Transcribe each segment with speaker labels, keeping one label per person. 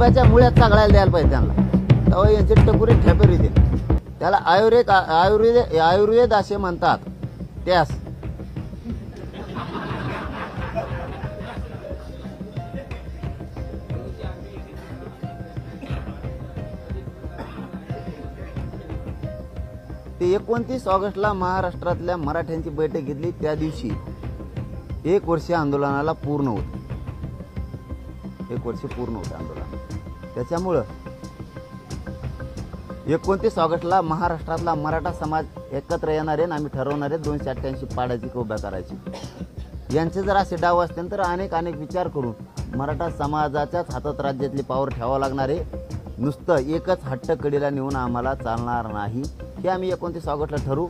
Speaker 1: गरिबाच्या मुळ्यात चागळायला द्यायला पाहिजे त्यांना. तेव्हा यांचे टकुरी ठेपेरी दे त्याला आयुर्वेद आयुर्वेद आयुर्वेद असे म्हणतात. त्यास. ते एकोणतीस ऑगस्टला महाराष्ट्रातल्या मराठ्यांची बैठक घेतली. त्या दिवशी एक वर्ष आंदोलनाला पूर्ण होत. एक वर्ष पूर्ण होतं आंदोलन. त्याच्यामुळं एकोणतीस ऑगस्टला महाराष्ट्रातला मराठा समाज एकत्र येणारे आणि आम्ही ठरवणारे दोनशे अठ्ठ्याऐंशी पाडायची की उभ्या करायची. यांचे जर असे डाव असतील तर अनेक अनेक विचार करून मराठा समाजाच्याच हातात राज्यातली पावर ठेवावं लागणार आहे. नुसतं एकच हट्ट कडीला नेऊन आम्हाला चालणार नाही. हे आम्ही एकोणतीस ऑगस्टला ठरवू.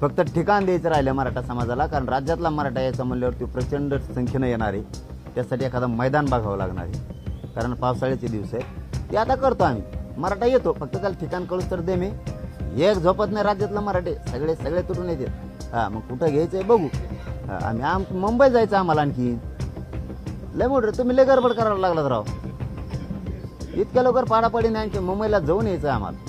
Speaker 1: फक्त ठिकाण द्यायचं राहिलं मराठा समाजाला कारण राज्यातला मराठा याचा म्हणल्यावरती प्रचंड संख्येनं येणार आहे. त्यासाठी एखादं मैदान बघावं लागणार आहे. कारण पावसाळ्याचे दिवस आहे ते आता करतो आम्ही. मराठा येतो फक्त त्याला ठिकाण कळूच तर दे मी. एक झोपत नाही राज्यातलं मराठे. सगळे सगळे तुटून येते हां मग कुठं घ्यायचं आहे बघू आम्ही आम मुंबई जायचं आम्हाला आणखी. लय मोठं तुम्ही लय गडबड करायला लागलात राव. इतक्या लवकर पाडापाडीने आणखी मुंबईला जाऊन यायचं आम्हाला.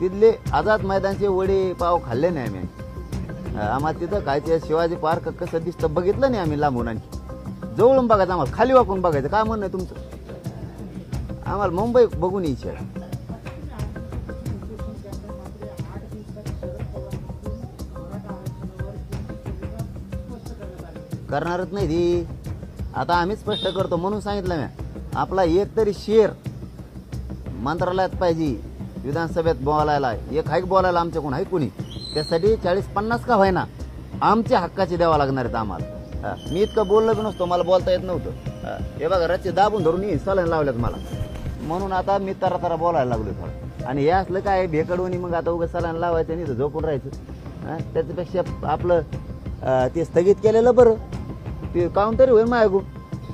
Speaker 1: तिथले आझाद मैदानचे वडे पाव खाल्ले नाही आम्ही. आम्हाला तिथं काय ते शिवाजी पार्क कसं दिसतं बघितलं नाही आम्ही लांबून आणखी. जवळून बघायचं आम्हाला खाली वाकून बघायचं. काय म्हणणं आहे तुमचं? आम्हाला मुंबई बघून यायची आहे. करणारच नाही ती. आता आम्ही स्पष्ट करतो म्हणून सांगितलं मी. आपला एक तरी शेर मंत्रालयात पाहिजे विधानसभेत बोलायला. एक हाईक बोलायला आमच्याकडून आहे कोणी? त्यासाठी चाळीस पन्नास का व्हायना आमच्या हक्काचे द्यावा लागणार आहेत आम्हाला. मी इतकं बोललं बी नसतो मला बोलता येत नव्हतं. हे बघा रच्चे दाबून धरून येईन सलाईन लावल्यात मला. म्हणून आता मी तरा तरा बोलायला लागलो थोडं. आणि हे असलं काय भेकडवणी मग आता उगाच सलान लावायचं आणि इथं झोपून राहायचं. त्याच्यापेक्षा आपलं ते स्थगित केलेलं बरं. ते काउंट तरी होईल मागू.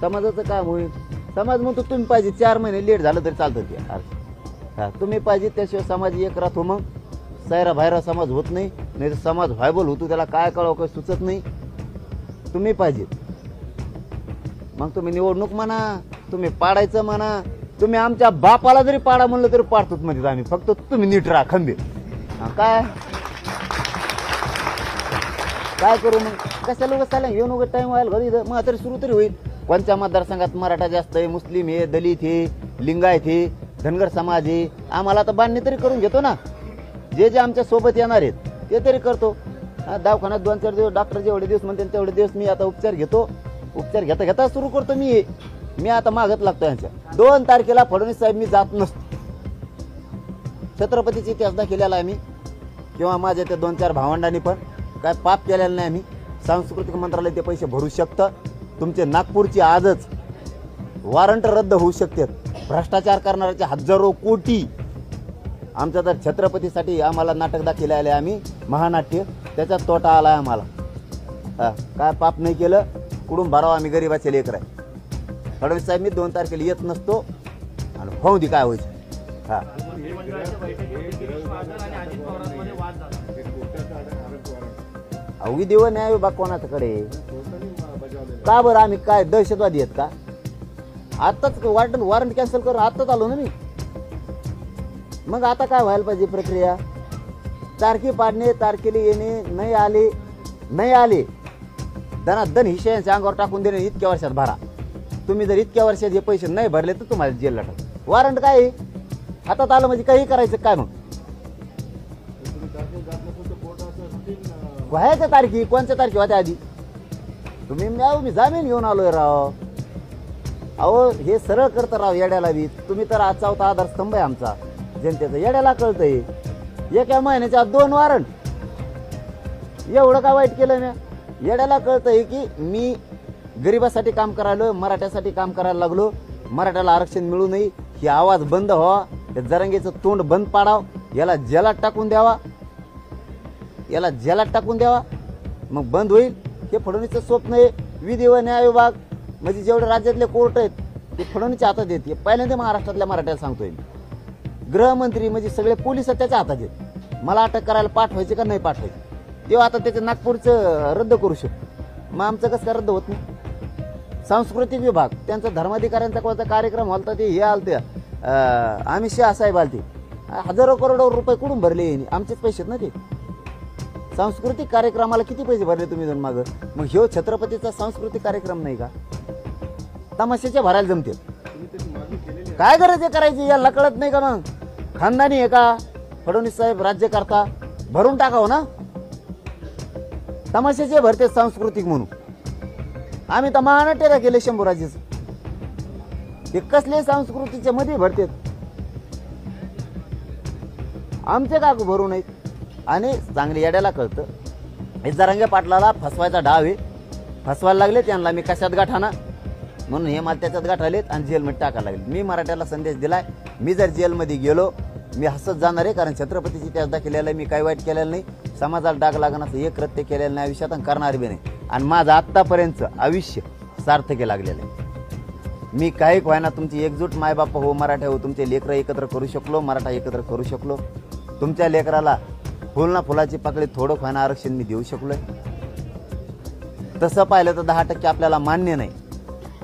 Speaker 1: समाजाचं काम होईल. समाज म्हणतो तुम्ही पाहिजे चार महिने लेट झालं तरी चालतं ते. अर्ज तुम्ही पाहिजे त्याशिवाय समाज एक राहतो मग. सायरा बाहेरा समाज होत नाही. नाही तर समाज व्हायबल होतो त्याला काय कळावं काही सुचत नाही. तुम्ही पाहिजे. मग तुम्ही निवडणूक म्हणा तुम्ही पाडायचं म्हणा तुम्ही आमच्या बापाला जरी पाडा म्हणलं तरी पाडतोच म्हणजे आम्ही. फक्त तुम्ही नीट राहा खंबीर काय? काय करू मग? कशाला उगाच चालेल येऊन उगाच टाइम व्हायला घरी मग तरी सुरू तरी होईल. कोणत्या मतदारसंघात मराठा जास्त आहे मुस्लिम आहे दलित आहे लिंगायत आहे धनगर समाज आहे. आम्हाला आता बांधणी तरी करून घेतो ना. जे जे आमच्यासोबत येणार आहेत ते तरी करतो. दवाखान्यात दोन चार दिवस डॉक्टर जेवढे दिवस म्हणते तेवढे दिवस मी आता उपचार घेतो. उपचार घेता घेता सुरू करतो मी. हे. मी आता मागत लागतो यांच्या दोन तारखेला फडणवीस साहेब मी जात नसतो. छत्रपतीची इतिहास केलेला आहे मी. किंवा माझ्या त्या दोन चार भावंडांनी पण. काय पाप केलेलं नाही आम्ही सांस्कृतिक मंत्रालय ते पैसे भरू शकतं. तुमचे नागपूरची आजच वॉरंट रद्द होऊ शकते. भ्रष्टाचार करणाऱ्याचे हजारो कोटी आमच्या तर छत्रपतीसाठी आम्हाला नाटक दाखवले आले आम्ही. महानाट्य. त्याच्यात तोटा आला आहे आम्हाला. हा, काय पाप नाही केलं कुठून भरावं आम्ही गरीबाचे लेकर. आहे फडणवीस साहेब मी दोन तारखेला येत नसतो. आणि होऊ दे काय होईल. हा. अवघी देव न्याय विभाग कोणाच्याकडे? का बरं आम्ही काय दहशतवादी आहेत का? आत्ताच वॉरंट वॉरंट कॅन्सल करून आत्ताच आलो ना मी. मग आता काय व्हायला पाहिजे प्रक्रिया? तारखे पाडणे तारखेला येणे नाही आले नाही आले. दनादन हिशयांच्या अंगावर टाकून देणे इतक्या वर्षात भरा. तुम्ही जर इतक्या वर्षात हे पैसे नाही भरले तर तुम्हाला जेलला टाक वॉरंट काय आहे? हातात आलं म्हणजे काही करायचं काय मग? व्हायच्या तारखी कोणत्या तारखी होत्या आधी? तुम्ही मी अहो, मी जामीन घेऊन आलोय राव. अहो हे सरळ करतं राव येड्याला बी. तुम्ही तर आजचा होता आधारस्तंभ आहे आमचा. जनतेचा येड्याला कळतंय. एका महिन्याच्या आत दोन वारंट एवढं का वाईट केलं मी येड्याला कळतंय की मी गरिबासाठी काम करायलो मराठ्यासाठी काम करायला लागलो. मराठ्याला आरक्षण मिळू नये ही आवाज बंद हो. व्हावा त्या जरंगेचं तोंड बंद पाडाव. याला जेलात टाकून द्यावा. याला जेलात टाकून द्यावा. मग बंद होईल. हे फडणवीसचं स्वप्न आहे. विधी व न्याय विभाग. म्हणजे जेवढे राज्यातले कोर्ट आहेत ते फडणवीसच्या हातात येते पहिल्यांदा महाराष्ट्रातल्या मराठ्याला सांगतोय मी. गृहमंत्री म्हणजे सगळे पोलीस त्याच्या हातात आहेत. मला अटक करायला पाठवायचे का नाही पाठवायचे? तेव्हा आता त्याचं नागपूरचं रद्द करू शकतो. मग आमचं कसं काय रद्द होत नाही? सांस्कृतिक विभाग त्यांचा धर्माधिकाऱ्यांचा कोणता कार्यक्रम होता ते हे आलते. आम्ही अमित साहेब आलते. हजारो करोडो रुपये कुठून भरले यांनी? आमचेच पैसे ना ते. सांस्कृतिक कार्यक्रमाला किती पैसे भरले तुम्ही दोन मागं? मग ह्यो छत्रपतीचा सांस्कृतिक कार्यक्रम नाही का? तमाशाचे भरायला जमते काय गरज आहे करायची? याला कळत नाही का मग? खानदानी आहे का? फडणवीस साहेब राज्य करता. भरून टाकाव ना? तमाशाचे भरते सांस्कृतिक म्हणून. आम्ही तर महानाट्याला गेले शंभूराजेच. ते कसले संस्कृतीच्या मध्ये भरतेत. आमचे का भरू नयेत. आणि चांगली येड्याला कळतं. हे जरांगे पाटलाला फसवायचा डाव आहे. फसवायला लागले त्यांना मी कशात गाठाना? म्हणून हे मला त्याच्यात गाठालेत आणि जेलमध्ये टाकायला लागले. मी मराठ्याला संदेश दिलाय. मी जर जेलमध्ये गेलो मी हसत जाणार आहे कारण छत्रपतीची इतिहास दाखवलेला आहे मी काही वाईट केलेलं नाही. समाजाला डाग लागणार एक कृत्य केलेलं नाही आयुष्यात करणार बी नाही. आणि माझं आत्तापर्यंतचं आयुष्य सार्थकी लागलेलं आहे. मी काही व्हायना तुमची एकजूट मायबाप हो मराठा हो तुमचे लेकरं एकत्र करू शकलो मराठा एकत्र करू शकलो. तुमच्या लेकराला फुल ना फुलाची पाकळी थोडं व्हायना आरक्षण मी देऊ शकलोय. तसं पाहिलं तर दहा टक्के आपल्याला मान्य नाही.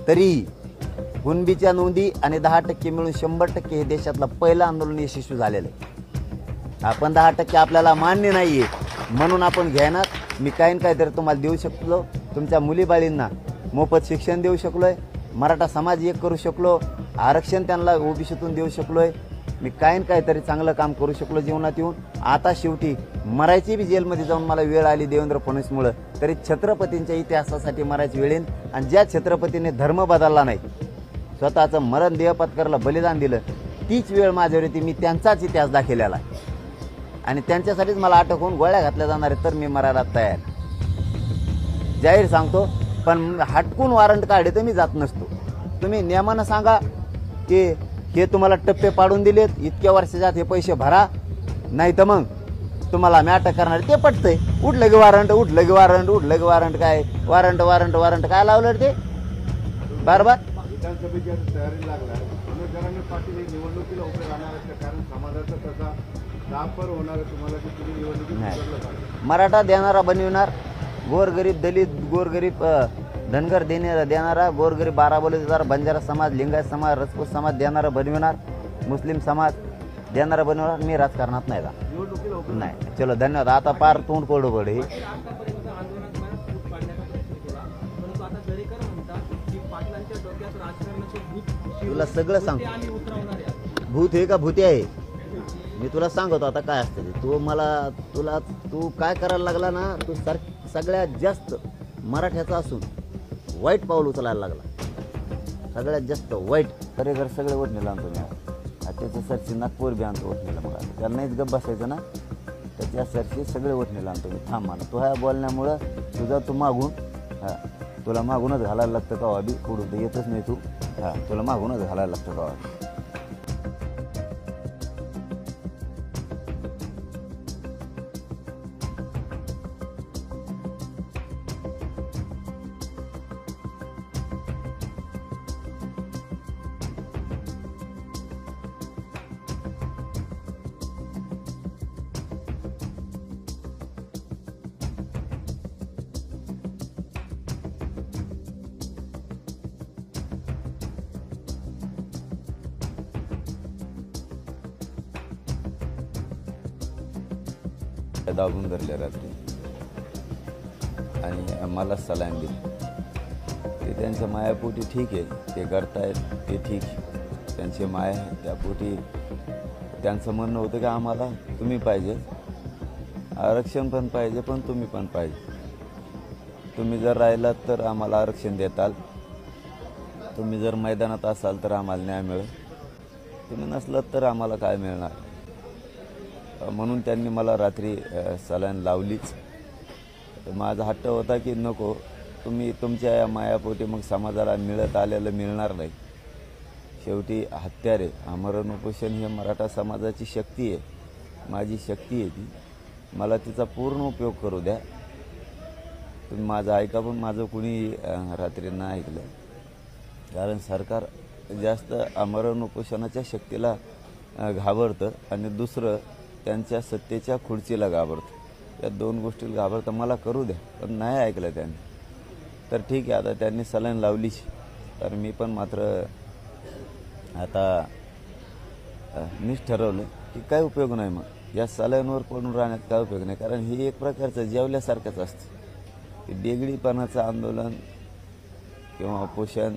Speaker 1: तरी कुणबीच्या नोंदी आणि दहा टक्के मिळून शंभर टक्के हे देशातलं पहिलं आंदोलन यशस्वी झालेलं आहे. आपण दहा टक्के आपल्याला मान्य नाही आहे म्हणून आपण घेणार मी काय काय काहीतरी तुम्हाला देऊ शकलो. तुमच्या मुलीबाळींना मोफत शिक्षण देऊ शकलोय. मराठा समाज एक करू शकलो. आरक्षण त्यांना ओबीसीतून देऊ शकलोय. मी काय ना काहीतरी चांगलं काम करू शकलो जीवनात येऊन. आता शेवटी मरायची बी जेलमध्ये जाऊन मला वेळ आली देवेंद्र फडणवीसमुळं. तरी छत्रपतींच्या इतिहासासाठी मरायची वेळ येईन. आणि ज्या छत्रपतीने धर्म बदलला नाही स्वतःचं मरण देह पत्करला बलिदान दिलं तीच वेळ माझ्यावर येते मी त्यांचाच इतिहास दाखवलेला आहे. आणि त्यांच्यासाठीच मला अटक होऊन गोळ्या घातल्या जाणार आहेत तर मी मरायला तयार. जाहीर सांगतो पण हटकून वॉरंट काढे तर मी जात नसतो. तुम्ही नियमानं सांगा की हे तुम्हाला टप्पे पाडून दिलेत इतक्या वर्षाच्यात हे पैसे भरा नाही तर मग तुम्हाला मी अटक करणार ते पटतंय. उठलं की वारंट उठलं की वारंट उठलं की वारंट काय? वारंट वारंट वारंट काय लावलं ते? बरोबर?
Speaker 2: विधानसभेची तयारी लागला निवडणुकीला उभे राहणार कारण समाजाचा तसा दापर होणार आहे तुम्हाला की तुम्ही निवडणुकीत
Speaker 1: नाही.
Speaker 2: उतरलं पाहिजे?
Speaker 1: मराठा देणारा बनविणार गोरगरीब दलित गोरगरीब अ, धनगर देणे देणारा गोरगरीब बारा बलुतेदार बंजारा समाज लिंगायत समाज रजपूत समाज देणारा बनविणार मुस्लिम समाज देणारा बनविणार मी राजकारणात नाही का
Speaker 2: निवडणुकीला उभे
Speaker 1: नाही. चलो धन्यवाद. आता पार तोंड कोरडं पड
Speaker 3: आतापर्यंत आंदोलनात तुम्हाला खूप पाडण्याचा प्रयत्न केला. परंतु आता दरेकर म्हणतात की पाटलांच्या डोक्यात राजकारणाचे भूत
Speaker 1: तुला सगळं सांगतो.
Speaker 3: उतरवणार
Speaker 1: भूत हे का भूती आहे? मी तुला सांगतो आता काय असतं ते. तू मला तुला तू काय करायला लागला ना तू सर सगळ्यात जास्त मराठ्याचा असून वाईट पाऊल उचलायला लागला. सगळ्यात जास्त वाईट. खरेखर सगळे वटणीला आणतो मी त्याचं सरशी नागपूर बी आणतो वटणीला मग आता. त्याला नाहीच गप बसायचं ना त्याच्या सरशी सगळे वटणीला आणतो मी थांब मला तू ह्या बोलण्यामुळं तुझा तू मागून. हां. तुला मागूनच घालायला लागतं का बी. कुठून तर येतच नाही तू. हां. तुला मागूनच घालायला लागतं का
Speaker 4: दाबून धरल्या रात्री. आणि मला सलाम दिली. ते त्यांच्या मायापोटी ठीक आहे. ते करतायत ते ठीक. त्यांचे त्यांची माया आहे त्यापोटी त्यांचं म्हणणं होतं की आम्हाला तुम्ही पाहिजे. आरक्षण पण पाहिजे पण तुम्ही पण पाहिजे. तुम्ही जर राहिलात तर आम्हाला आरक्षण देताल. तुम्ही जर मैदानात असाल तर आम्हाला न्याय मिळेल. तुम्ही नसलात तर आम्हाला काय मिळणार? म्हणून त्यांनी मला रात्री सलाईन लावलीच. तर माझा हट्ट होता की नको तुम्ही तुमच्या या मायापोटी मग समाजाला मिळत आलेलं मिळणार नाही. शेवटी हत्यारे आमरण उपोषण हे मराठा समाजाची शक्ती आहे. माझी शक्ती आहे ती. मला तिचा पूर्ण उपयोग करू द्या. तुम्ही माझं ऐका पण माझं कुणी रात्री नाही ऐकलं. कारण सरकार जास्त आमरण उपोषणाच्या शक्तीला घाबरतं. आणि दुसरं त्यांच्या सत्तेच्या खुर्चीला घाबरतो. या दोन गोष्टीला घाबरतं मला करू द्या पण नाही ऐकलं त्यांनी.
Speaker 1: तर ठीक आहे आता त्यांनी सलाईन लावलीच तर मी पण मात्र आता मीच ठरवलं की काय उपयोग नाही मग. या सलाईनवर पडून राहण्यात काय उपयोग नाही कारण ही एक प्रकारचं जेवल्यासारखंच असतं. डेगडीपणाचं बेगडीपणाचं आंदोलन किंवा उपोषण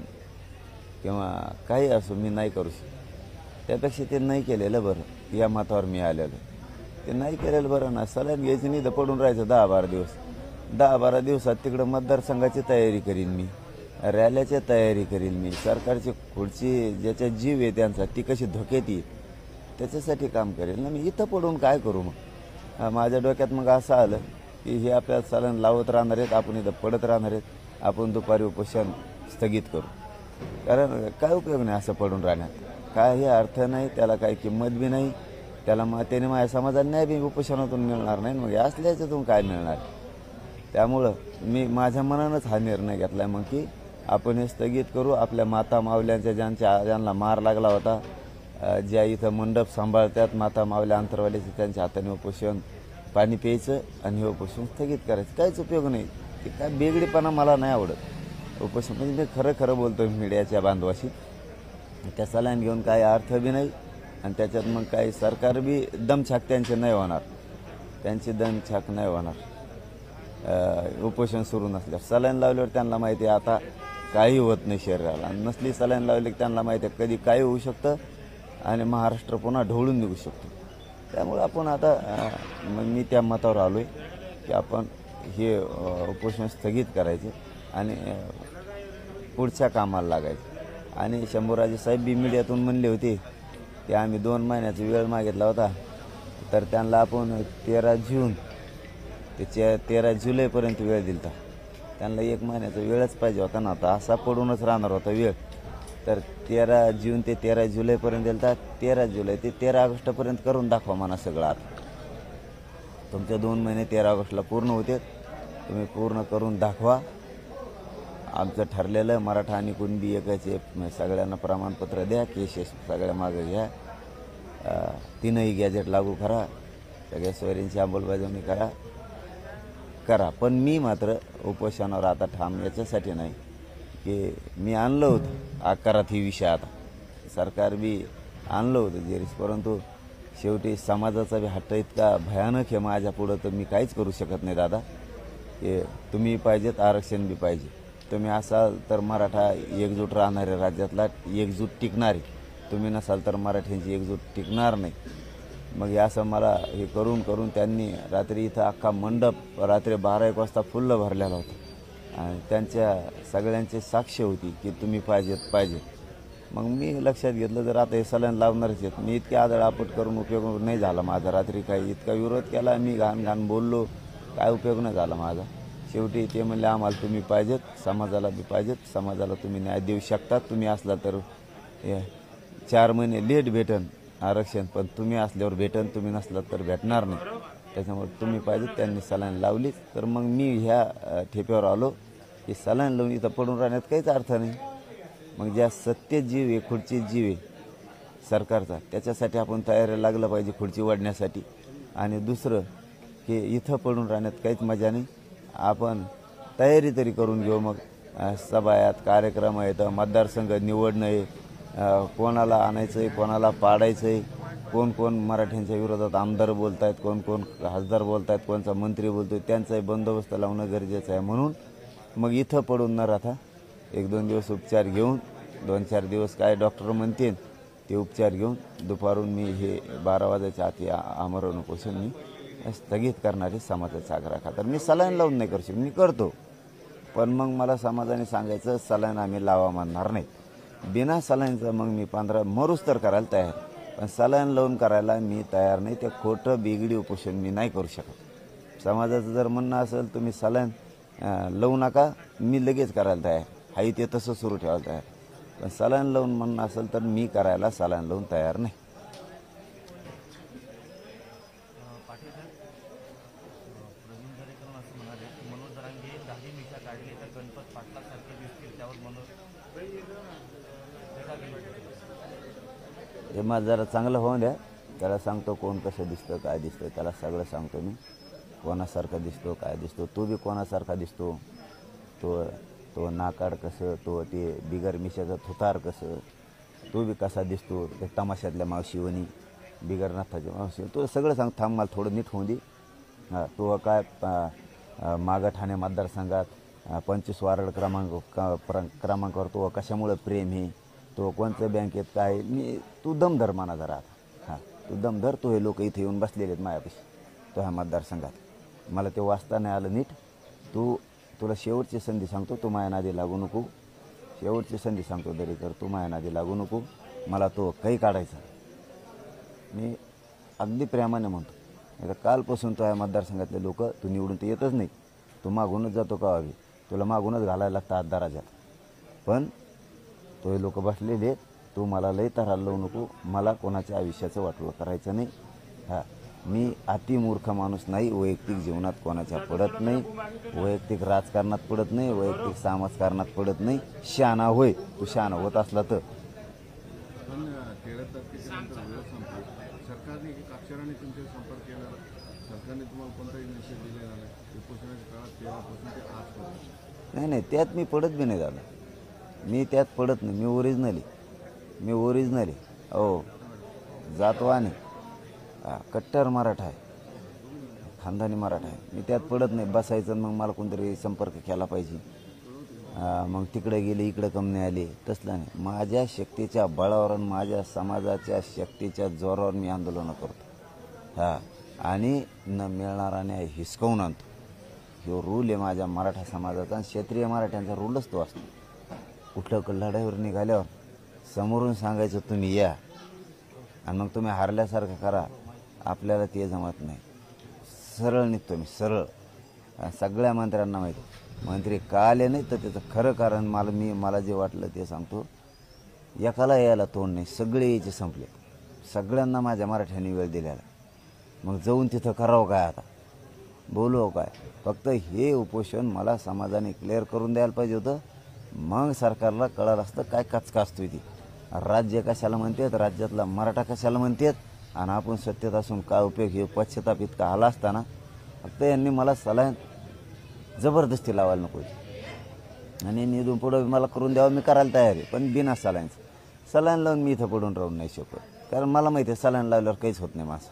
Speaker 1: किंवा काही असो मी नाही करू शकत. त्यापेक्षा ते नाही केलेलं बरं या मतावर मी आलेलो. ते नाही केलेलं बरं ना. सलाईन घ्यायची नाही तर पडून राहायचं दहा बारा दिवस. दहा बारा दिवसात तिकडं मतदारसंघाची तयारी करीन मी. रॅल्याची तयारी करीन मी. सरकारची खुर्ची ज्याच्या जीव आहे त्यांचा ती कशी धोक्यात येईल त्याच्यासाठी काम करेल. ना मी इथं पडून काय करू मग? माझ्या डोक्यात मग असं आलं की हे आपल्याला सलन लावत राहणार आहेत आपण इथं पडत राहणार आहेत आपण दुपारी उपोषण स्थगित करू. कारण काय उपयोग नाही असं पडून राहण्यात? काय हे अर्थ नाही त्याला काही किंमत बी नाही त्याला मग त्याने माझ्या समाजाला न्याय बी उपोषणातून मिळणार नाही मग हे असल्या याच्यातून काय मिळणार? त्यामुळं मी माझ्या मनानंच हा निर्णय घेतला मग की आपण हे स्थगित करू. आपल्या माता माऊल्यांच्या ज्यांच्या ज्यांना मार लागला होता ज्या इथं मंडप सांभाळतात माता माऊल्या अंतरवाल्याचे त्यांच्या हाताने उपोषण पाणी प्यायचं आणि हे उपोषण स्थगित करायचं. काहीच उपयोग नाही. ते काय बेगडीपणा मला नाही आवडत. उपोषण म्हणजे मी खरं खरं बोलतो मीडियाच्या बांधवाशी. त्या सलाईन घेऊन काही अर्थ बी नाही. आणि त्याच्यात मग काही सरकार बी दमछाक त्यांचे नाही होणार. त्यांची दमछाक नाही होणार. उपोषण सुरू नसल्यावर. सलाईन लावल्यावर त्यांना माहिती आहे आता काही होत नाही शरीराला. नसली सलाईन लावली की त्यांना माहिती आहे कधी काही होऊ शकतं आणि महाराष्ट्र पुन्हा ढवळून निघू शकतो. त्यामुळे आपण आता मग मी त्या मतावर आलो आहे की आपण हे उपोषण स्थगित करायचे आणि पुढच्या कामाला लागायचं. आणि शंभूराजे साहेब बी मीडियातून म्हणले होते ते आम्ही दोन महिन्याचा वेळ मागितला होता. तर त्यांना आपण तेरा जून ते चे तेरा जुलैपर्यंत वेळ दिलता. त्यांना एक महिन्याचा वेळच पाहिजे होता ना आता. असा पडूनच राहणार होता वेळ. तर तेरा जून ते तेरा जुलैपर्यंत दिलता. तेरा जुलै ते तेरा ऑगस्टपर्यंत करून दाखवा म्हणा सगळं आता. तुमच्या दोन महिने तेरा ऑगस्टला पूर्ण होते तुम्ही पूर्ण करून दाखवा. आमचं ठरलेलं मराठा आणि कुणबी एकाचे सगळ्यांना प्रमाणपत्र द्या केसेस सगळ्या मागं घ्या. तीनही गॅजेट लागू करा सगळ्या सोयरींची अंमलबजावणी करा. करा. पण मी मात्र उपोषणावर आता ठाम याच्यासाठी नाही. की मी आणलं होतं आकारात ही विषय आता. सरकार बी आणलं होतं जेरीस परंतु शेवटी समाजाचा बी हट्ट इतका भयानक आहे माझ्या पुढं तर मी काहीच करू शकत नाही दादा. की तुम्ही पाहिजेत आरक्षण बी पाहिजे. तुम्ही असाल तर मराठा एकजूट राहणारे राज्यातला एकजूट टिकणारी तुम्ही नसाल तर मराठ्यांची एकजूट टिकणार नाही. मग हे असं मला हे करून करून त्यांनी रात्री इथं अख्खा मंडप रात्री बारा एक वाजता फुल्ल भरलेला होता. आणि त्यांच्या सगळ्यांची साक्ष होती की तुम्ही पाहिजेत पाहिजे मग मी लक्षात घेतलं तर आता हे सलाईन लावणारच आहेत. मी इतके आदळ आपट करून उपयोग नाही झाला माझा. रात्री काही इतका विरोध केला मी घाण घाण बोललो काय उपयोग नाही झाला माझा. शेवटी ते म्हणले आम्हाला तुम्ही पाहिजेत समाजाला बी पाहिजेत समाजाला तुम्ही न्याय देऊ शकतात तुम्ही असला तर हे चार महिने लेट भेटन आरक्षण पण तुम्ही असल्यावर भेटन तुम्ही नसलात तर भेटणार नाही. त्याच्यामुळे तुम्ही पाहिजेत त्यांनी सलाईन लावलीच तर मग मी ह्या ठेप्यावर आलो. की सलाईन लावून इथं पडून राहण्यात काहीच अर्थ नाही. मग ज्या सत्य जीव आहे खुर्ची जीव आहे सरकारचा त्याच्यासाठी आपण तयारी लागलं पाहिजे खुर्ची वाढण्यासाठी आणि दुसरं की इथं पडून राहण्यात काहीच मजा नाही. आपण तयारी तरी करून घेऊ मग. सभायात सभा कार्यक्रम आहेत मतदारसंघ निवडणं आहे. कोणाला आणायचं आहे कोणाला पाडायचं आहे कोण कोण मराठ्यांच्या विरोधात आमदार बोलत आहेत कोण कोण खासदार बोलत आहेत कोणचा मंत्री बोलतोय त्यांचाही बंदोबस्त लावणं गरजेचं आहे म्हणून. मग इथं पडून न राहता एक दोन दिवस उपचार घेऊन दोन चार दिवस काय डॉक्टर म्हणतील ते उपचार घेऊन दुपारून मी हे बारा वाजायच्या आत या आमरण उपोषण मी स्थगित करणारे समाजाचा आग्रह खातात मी सलाईन लावून नाही करू शकत मी करतो. पण मग मला समाजाने सांगायचं सलाईन आम्ही लावा मानणार नाही. बिना सलाईनचं मग मी पंधरा मरूच तर करायला तयार. पण सलाईन लावून करायला मी तयार नाही ते खोटं बिगडी उपोषण मी नाही करू शकत. समाजाचं जर म्हणणं असेल तुम्ही सलाईन लावू नका मी लगेच करायला तयार. हाही ते तसं सुरू ठेवायला तयार. पण सलाईन लावून म्हणणं असेल तर मी करायला सलाईन लावून तयार नाही
Speaker 5: पाटील साहेब प्रवीण दरेकर असं म्हणाले की मनोज जरांगे दहावी मिशा काढली तर गणपत पाटलासारखे दिसतील त्यावर मनोज टीका केली.
Speaker 1: हे माझं जरा चांगलं होऊन द्या. त्याला सांगतो कोण कसं दिसतं काय दिसतं त्याला सगळं सांगतो मी. कोणासारखा दिसतो काय दिसतो तो बी कोणासारखा दिसतो. तो तो नाकाड कसं तो ते बिगर मिशाचा थुतार कसं तो बी कसा दिसतो ते तमाशातल्या मावशीवणी बिगर नाथाच्या मावशी तो सगळं सांग थांब मला थोडं नीट होऊन दे. हां तो काय माग मागं ठाणे मतदारसंघात पंचवीस वार्ड क्रमांक प्र- क्रमांकावर तो कशामुळं प्रेम आहे तो कोणत्या बँकेत काय मी तू दमधर माना जरा आता. हां तू दमधर तो हे लोक इथे येऊन बसलेले आहेत मायापाशी तो ह्या मतदारसंघात. मला ते वाचता नाही आलं नीट. तू तुला शेवटची संधी सांगतो तू माया नादी लागू नको. शेवटची संधी सांगतो दरेकर तू माया नादी लागू नको. मला तो काही काढायचा मी अगदी प्रेमाने म्हणतो आता कालपासून तो या मतदारसंघातले लोक तू निवडून तर येतच नाही. तू मागूनच जातो का हवी तुला मागूनच घालायला लागतं हात दराजात पण तो हे लोक बसलेले तू मला लई तराला लावू नको. मला कोणाच्या आयुष्याचं वाटलं करायचं नाही. हां. मी अतिमूर्ख माणूस नाही. वैयक्तिक जीवनात कोणाच्या पडत नाही. वैयक्तिक राजकारणात पडत नाही. वैयक्तिक समाजकारणात पडत नाही. शहाणा होय. तू शहाणा होत असला तर.
Speaker 6: नाही
Speaker 1: नाही. त्यात मी पडत बी नाही झालं. मी त्यात पडत नाही. मी ओरिजिनली मी ओरिजिनली हो. जातवाने हा, कट्टर मराठा आहे. खानदानी मराठा आहे. मी त्यात पडत नाही. बसायचं मग मला कोणतरी संपर्क केला पाहिजे. मग तिकडे गेले इकडे कमने आले. तसलं नाही. माझ्या शक्तीच्या बळावर आणि माझ्या समाजाच्या शक्तीच्या जोरावर मी आंदोलनं करतो. हा आणि न मिळणारा न्याय हिसकावून आणतो. ह्यो रूल आहे माझ्या मराठा समाजाचा आणि क्षेत्रीय मराठ्यांचा रूलच तो असतो. कुठल्या क- लढाईवर निघाल्यावर समोरून सांगायचं तुम्ही या. आणि मग तुम्ही हारल्यासारखं करा. आपल्याला ते जमत नाही. सरळ निघतो मी सरळ. सगळ्या मंत्र्यांना माहिती मंत्री का आले नाही तर त्याचं खरं कारण मला मी मला जे वाटलं ते सांगतो. एकाला यायला तोंड नाही सगळे यायचे संपले. सगळ्यांना माझ्या मराठ्यांनी वेळ दिलेला. मग जाऊन तिथं करावं काय आता? बोलू काय? फक्त हे उपोषण मला समाजाने क्लिअर करून द्यायला पाहिजे होतं. मग सरकारला कळलं असतं काय कचका असतोय ती. राज्य कशाला म्हणतात? राज्यातला मराठा कशाला म्हणतात? आणि आपण सत्तेत असून काय उपयोग? हे पश्चाताप इतका आला असताना फक्त यांनी मला सलाह जबरदस्ती लावायला नको आणि निधून पुढं मला करून द्यावं मी करायला तयार आहे. पण बिना सलाईनचं सलाईन लावून मी इथं पडून राहून नाही शकत. कारण मला माहिती आहे सलाईन लावल्यावर काहीच होत नाही माझं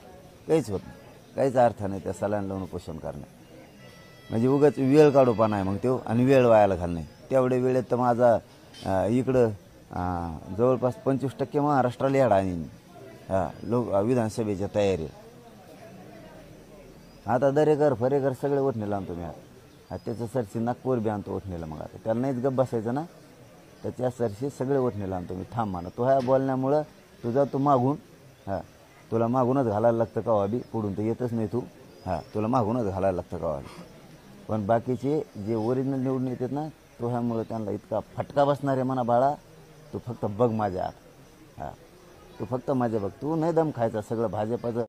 Speaker 1: काहीच होत नाही. काहीच अर्थ नाही त्या सलाईन लावून पोषण करण्यात. म्हणजे उगाच वेळ काढूपाना आहे मग तो आणि वेळ वायाला घालणे. तेवढ्या वेळेत तर माझा इकडं जवळपास पंचवीस टक्के महाराष्ट्राला याड आणि हां लोक विधानसभेच्या तयारी. आता दरेकर फरेकर सगळे ओठणीला आणतो मी आता. त्याचं सरशी नागपूर बी आणतो ओठणीला मग आता. त्याला नाहीच गप बसायचं ना. तर त्या सरशी सगळे ओठणीला आणतो मी. थांब म्हणा. तो ह्या बोलण्यामुळं तुझा तू मागून. हां. तुला मागूनच घालायला लागतं का बी पुढून तर येतच नाही तू. हां. तुला मागूनच घालायला लागतं का पण बाकीचे जे ओरिजिनल निवडून येतात ना तो ह्यामुळं त्यांना इतका फटका बसणार आहे म्हणा बाळा. तू फक्त बघ माझ्या हा हां. तू फक्त माझ्या बघ. तू नाही दम खायचा सगळं भाजपाचं